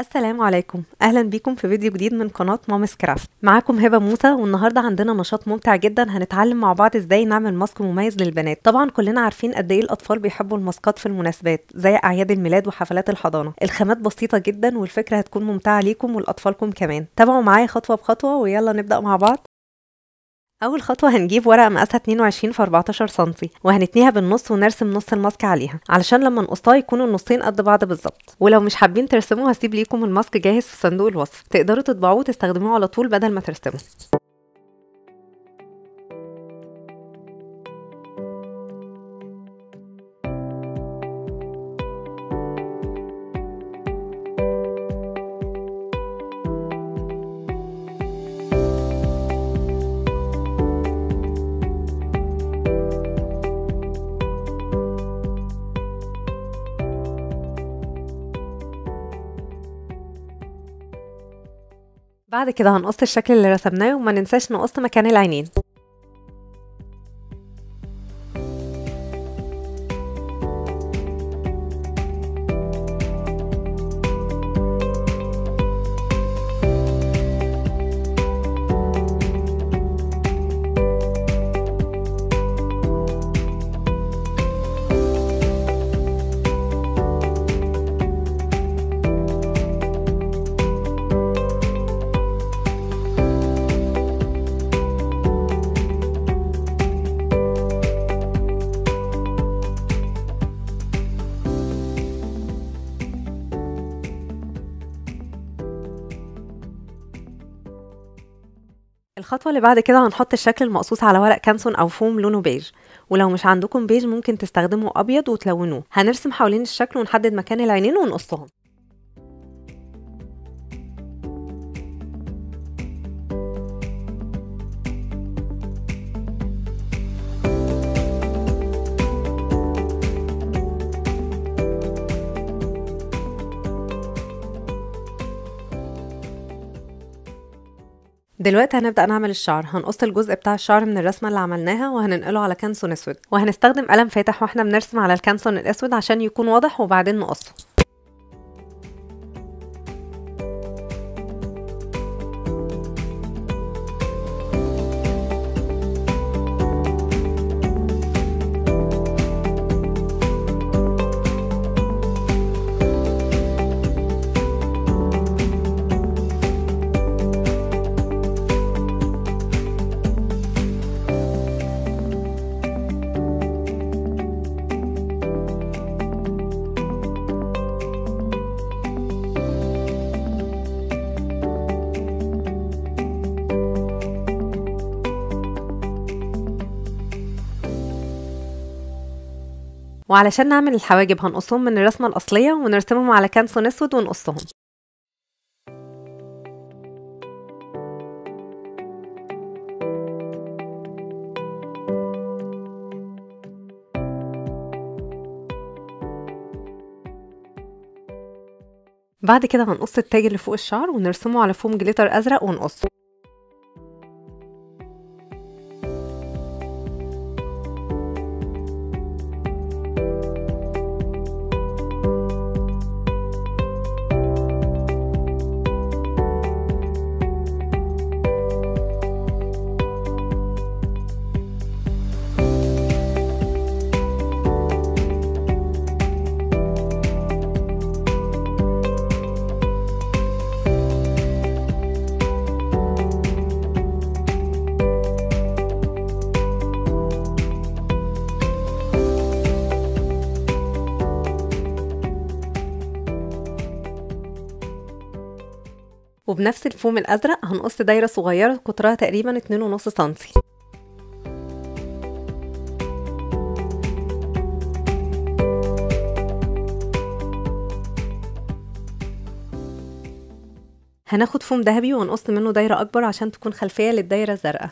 السلام عليكم. أهلا بيكم في فيديو جديد من قناة Moms Craft. معاكم هبة موسى والنهاردة عندنا نشاط ممتع جدا. هنتعلم مع بعض إزاي نعمل ماسك مميز للبنات. طبعا كلنا عارفين قد إيه الأطفال بيحبوا الماسكات في المناسبات زي أعياد الميلاد وحفلات الحضانة. الخامات بسيطة جدا والفكرة هتكون ممتعة ليكم ولأطفالكم كمان. تابعوا معايا خطوة بخطوة ويلا نبدأ مع بعض. أول خطوة هنجيب ورقة مقاسها 22 في 14 سم وهنتنيها بالنص ونرسم نص الماسك عليها علشان لما نقصها يكونوا النصين قد بعض بالظبط. ولو مش حابين ترسموا هسيب ليكم الماسك جاهز في صندوق الوصف تقدروا تطبعوه وتستخدموه على طول بدل ما ترسموا. بعد كده هنقص الشكل اللي رسمناه وما ننساش نقص مكان العينين. الخطوة اللي بعد كده هنحط الشكل المقصوص على ورق كانسون أو فوم لونه بيج. ولو مش عندكم بيج ممكن تستخدموا أبيض وتلونوه. هنرسم حوالين الشكل ونحدد مكان العينين ونقصهم. دلوقتي هنبدأ نعمل الشعر. هنقص الجزء بتاع الشعر من الرسمة اللي عملناها وهننقله على كانسون أسود. وهنستخدم قلم فاتح وإحنا بنرسم على الكانسون الأسود عشان يكون واضح وبعدين نقصه. وعلشان نعمل الحواجب هنقصهم من الرسمة الأصلية ونرسمهم على كانسون أسود ونقصهم. بعد كده هنقص التاج اللي فوق الشعر ونرسمه على فوم جليتر أزرق ونقصه. وبنفس الفوم الأزرق هنقص دايرة صغيرة قطرها تقريبا اتنين ونص سنتي. هناخد فوم ذهبي ونقص منه دايرة أكبر عشان تكون خلفية للدايرة الزرقاء.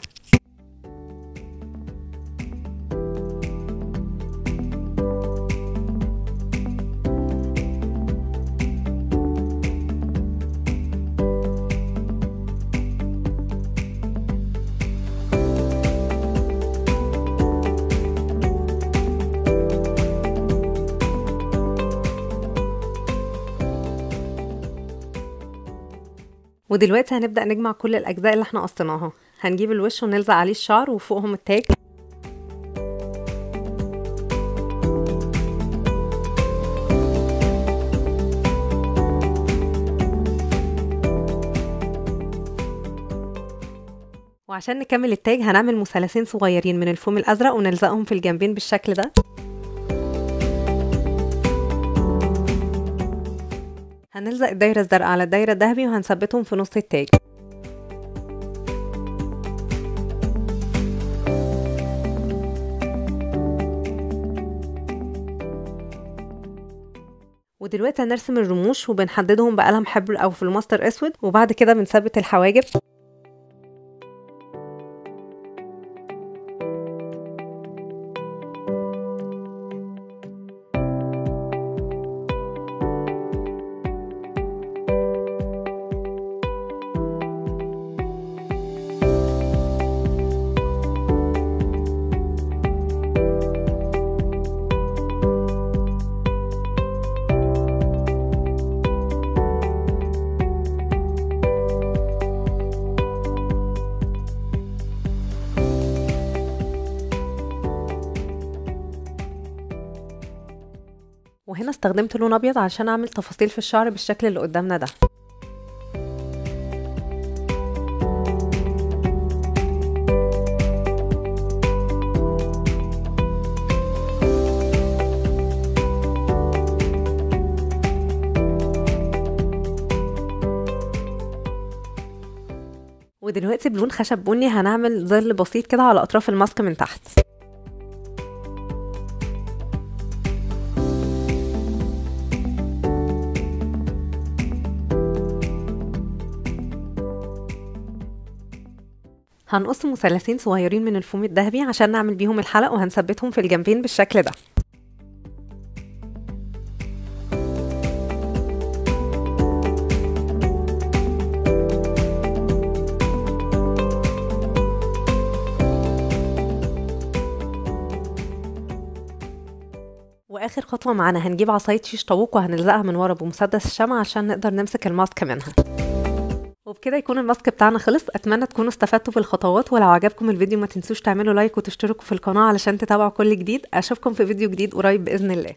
ودلوقتي هنبدأ نجمع كل الأجزاء اللي إحنا قصيناها. هنجيب الوش ونلزق عليه الشعر وفوقهم التاج. وعشان نكمل التاج هنعمل مثلثين صغيرين من الفوم الأزرق ونلزقهم في الجنبين بالشكل ده. هنلزق الدايرة الزرقاء على الدايرة الذهبي وهنثبتهم في نص التاج. ودلوقتي هنرسم الرموش وبنحددهم بقلم حبر أو في الماستر أسود وبعد كده بنثبت الحواجب. استخدمت لون أبيض عشان أعمل تفاصيل في الشعر بالشكل اللي قدامنا ده. ودلوقتي بلون خشب بني هنعمل ظل بسيط كده على أطراف الماسك من تحت. هنقص مثلثين صغيرين من الفوم الذهبي عشان نعمل بيهم الحلق وهنثبتهم في الجنبين بالشكل ده. وآخر خطوة معانا هنجيب عصاية شيش طاووق وهنلزقها من ورا بمسدس الشمع عشان نقدر نمسك الماسك منها. وبكده يكون الماسك بتاعنا خلص. أتمنى تكونوا استفدتوا بالخطوات ولو عجبكم الفيديو ما تنسوش تعملوا لايك وتشتركوا في القناة علشان تتابعوا كل جديد. أشوفكم في فيديو جديد قريب بإذن الله.